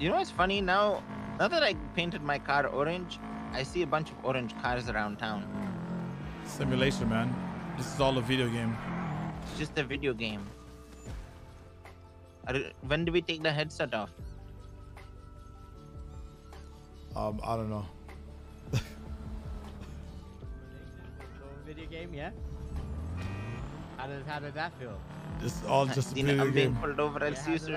You know what's funny now? Now that I painted my car orange, I see a bunch of orange cars around town. Simulation, man. This is all a video game. It's just a video game. When do we take the headset off? Um, I don't know. Video game, yeah. How did how did that feel? This is all just a video I'm being pulled over. I'll Yeah, see you soon.